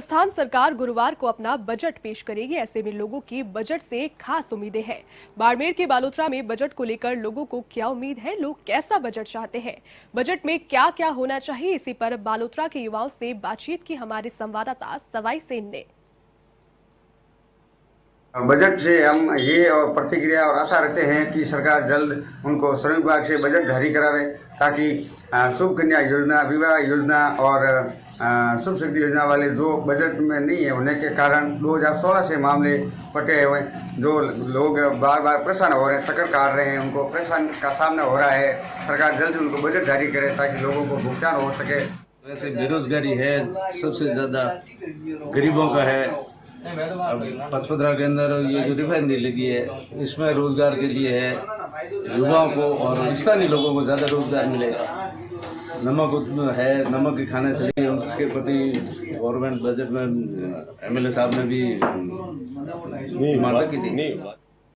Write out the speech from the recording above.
राजस्थान सरकार गुरुवार को अपना बजट पेश करेगी। ऐसे में लोगों की बजट से खास उम्मीदें हैं। बाड़मेर के बालोतरा में बजट को लेकर लोगों को क्या उम्मीद है? लोग कैसा बजट चाहते हैं? बजट में क्या क्या होना चाहिए? इसी पर बालोतरा के युवाओं से बातचीत की हमारे संवाददाता सवाई सेन ने। बजट से हम ये और प्रतिक्रिया और आशा रखते हैं कि सरकार जल्द उनको श्रम विभाग से बजट जारी करावे, ताकि शुभ कन्या योजना, विवाह योजना और शुभ शक्ति योजना वाले जो बजट में नहीं है होने के कारण 2016 से मामले पटे हुए जो लोग बार बार परेशान हो रहे हैं, शक्कर काट रहे हैं, उनको परेशान का सामना हो रहा है। सरकार जल्द उनको बजट जारी करे, ताकि लोगों को भुगतान हो सके। वैसे बेरोजगारी है, सबसे ज़्यादा गरीबों का है। पचपदरा के अंदर ये जो रिफाइनरी लगी है इसमें रोज़गार के लिए है युवाओं को और स्थानीय लोगों को ज़्यादा रोज़गार मिलेगा। नमक है नमक के खाने चाहिए उसके प्रति गवर्नमेंट बजट में एमएलए साहब ने भी डिमांड रखी थी।